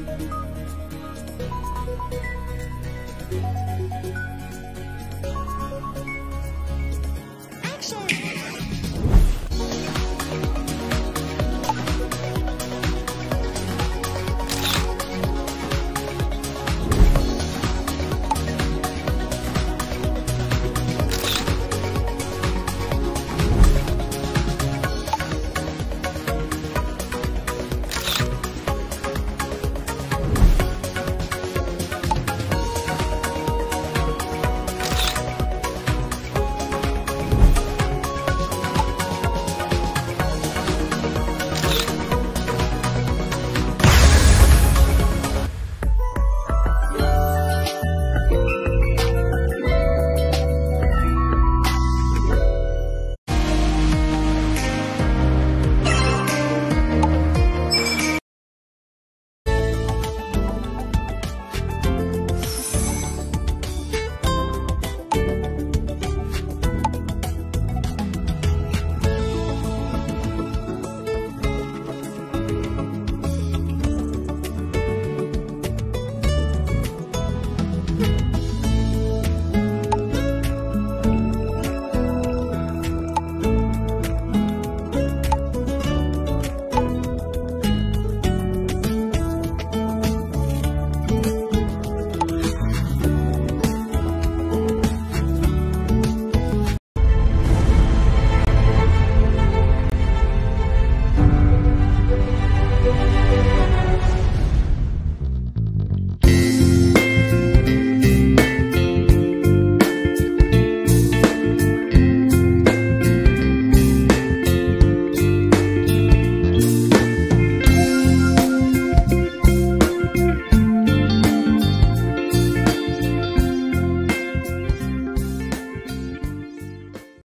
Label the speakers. Speaker 1: Música